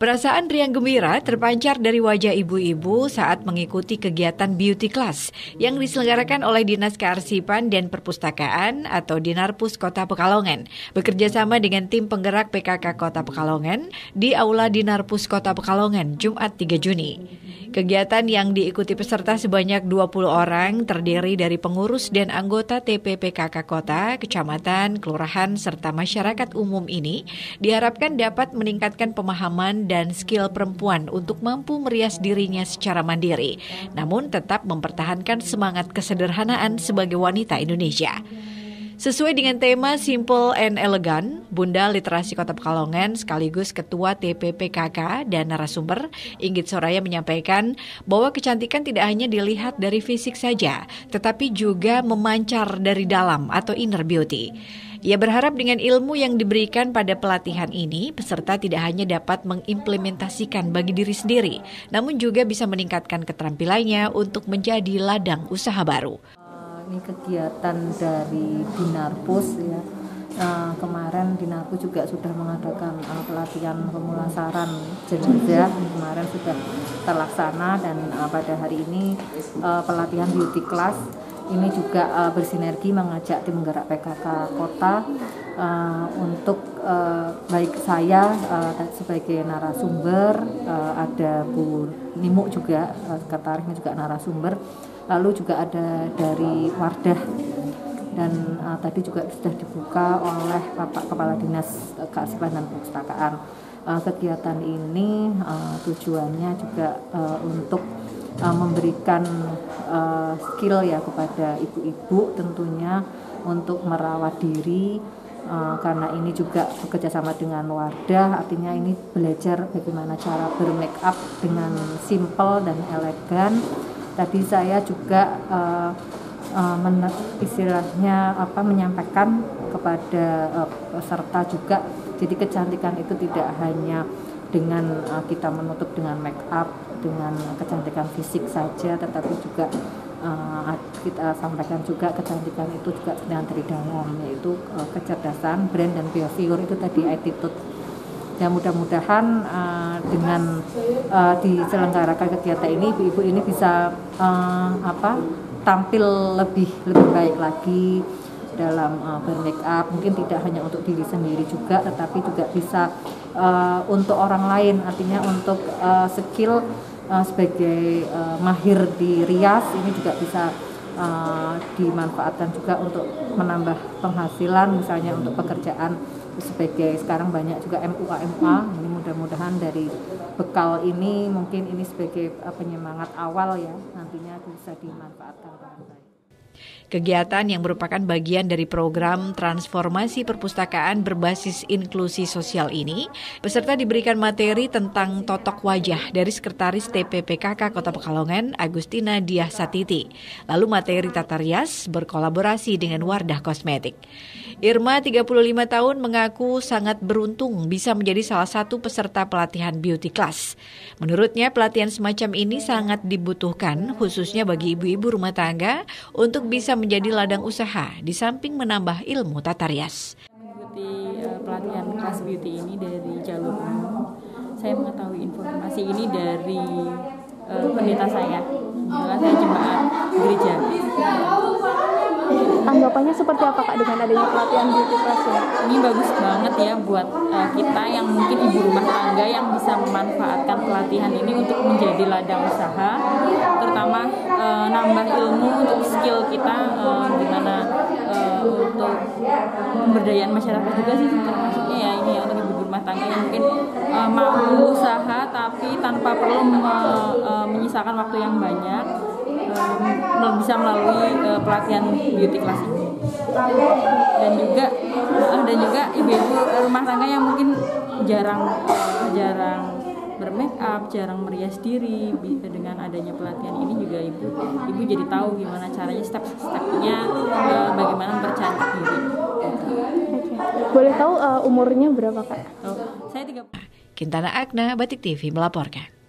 Perasaan riang gembira terpancar dari wajah ibu-ibu saat mengikuti kegiatan beauty class yang diselenggarakan oleh Dinas Kearsipan dan Perpustakaan atau Dinarpus Kota Pekalongan bekerja sama dengan tim penggerak PKK Kota Pekalongan di Aula Dinarpus Kota Pekalongan Jumat 3 Juni. Kegiatan yang diikuti peserta sebanyak 20 orang terdiri dari pengurus dan anggota TPPKK Kota, Kecamatan, Kelurahan, serta masyarakat umum ini diharapkan dapat meningkatkan pemahaman dan skill perempuan untuk mampu merias dirinya secara mandiri, namun tetap mempertahankan semangat kesederhanaan sebagai wanita Indonesia. Sesuai dengan tema Simple and Elegant, Bunda Literasi Kota Pekalongan sekaligus Ketua TPPKK dan narasumber Inggit Soraya menyampaikan bahwa kecantikan tidak hanya dilihat dari fisik saja, tetapi juga memancar dari dalam atau inner beauty. Ia berharap dengan ilmu yang diberikan pada pelatihan ini, peserta tidak hanya dapat mengimplementasikan bagi diri sendiri, namun juga bisa meningkatkan keterampilannya untuk menjadi ladang usaha baru ini kegiatan dari Dinarpus ya. Nah, kemarin Dinarpus juga sudah mengadakan uh, pelatihan pemulasaran jenazah kemarin sudah terlaksana dan uh, pada hari ini uh, pelatihan beauty class ini juga uh, bersinergi mengajak tim gerak PKK kota uh, untuk uh, baik saya uh, sebagai narasumber uh, ada Bu Nimuk juga uh, sekretarisnya juga narasumber lalu juga ada dari Wardah. Dan uh, tadi juga sudah dibuka oleh Bapak Kepala Dinas Kearsipan dan Perpustakaan. Uh, kegiatan ini uh, tujuannya juga uh, untuk uh, memberikan uh, skill ya kepada ibu-ibu tentunya untuk merawat diri. Uh, karena ini juga bekerja sama dengan Wardah artinya ini belajar bagaimana cara bermake up dengan simple dan elegan tadi saya juga uh, uh, istilahnya apa menyampaikan kepada uh, peserta juga. Jadi kecantikan itu tidak hanya dengan uh, kita menutup dengan make up dengan kecantikan fisik saja tetapi juga uh, kita sampaikan juga kecantikan itu juga dengan dari dalam yaitu uh, kecerdasan brand dan behavior itu tadi attitude ya mudah-mudahan uh, dengan uh, diselenggarakan kegiatan ini ibu-ibu ini bisa uh, apa tampil lebih lebih baik lagi dalam uh, bermake up. Mungkin tidak hanya untuk diri sendiri juga tetapi juga bisa uh, untuk orang lain. Artinya untuk uh, skill uh, sebagai uh, mahir di rias ini juga bisa uh, dimanfaatkan juga untuk menambah penghasilan misalnya untuk pekerjaan sebagai sekarang banyak juga MUA MUA ini mudah-mudahan dari bekal ini mungkin ini sebagai uh, penyemangat awal ya nantinya bisa dimanfaatkan dengan baik. Kegiatan yang merupakan bagian dari program transformasi perpustakaan berbasis inklusi sosial ini, peserta diberikan materi tentang totok wajah dari Sekretaris TPPKK Kota Pekalongan, Agustina Diah Satiti. Lalu materi tata rias berkolaborasi dengan Wardah Kosmetik. Irma, 35 tahun, mengaku sangat beruntung bisa menjadi salah satu peserta pelatihan beauty class. Menurutnya, pelatihan semacam ini sangat dibutuhkan, khususnya bagi ibu-ibu rumah tangga, untuk bisa menjadi ladang usaha di samping menambah ilmu tata rias. Mengikuti uh, pelatihan kelas beauty ini dari jalur saya mengetahui informasi ini dari uh, pendeta saya. Kebetulan saya jemaat gereja. Tanggapannya seperti apa kak dengan adanya pelatihan beauty class ya? Ini bagus banget ya buat uh, kita yang mungkin ibu rumah tangga yang bisa memanfaatkan pelatihan ini untuk menjadi ladang usaha, terutama uh, nambah ilmu untuk skill kita uh, gimana uh, untuk pemberdayaan masyarakat juga sih termasuknya ya ini ya untuk ibu rumah tangga yang mungkin uh, mau usaha tapi tanpa perlu uh, uh, menyisakan waktu yang banyak bisa melalui uh, pelatihan beauty class ini dan juga uh, dan juga ibu-ibu rumah tangga yang mungkin jarang uh, jarang bermake up, jarang merias diri dengan adanya pelatihan ini juga ibu ibu jadi tahu gimana caranya step-stepnya uh, bagaimana mempercantik diri. Boleh tahu uh, umurnya berapa kak? Oh, saya tiga. Kintana Agna, Batik TV melaporkan.